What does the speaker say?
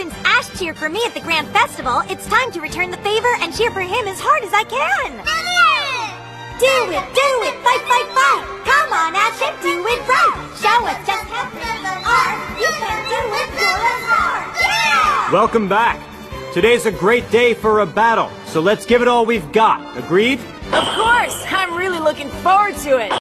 Since Ash cheered for me at the Grand Festival, it's time to return the favor and cheer for him as hard as I can. Do it, do it, fight, fight, fight. Come on, Ash, and do it right. Show us just how good you are. You can do it for. Yeah! Welcome back. Today's a great day for a battle, so let's give it all we've got. Agreed? Of course! I'm really looking forward to it!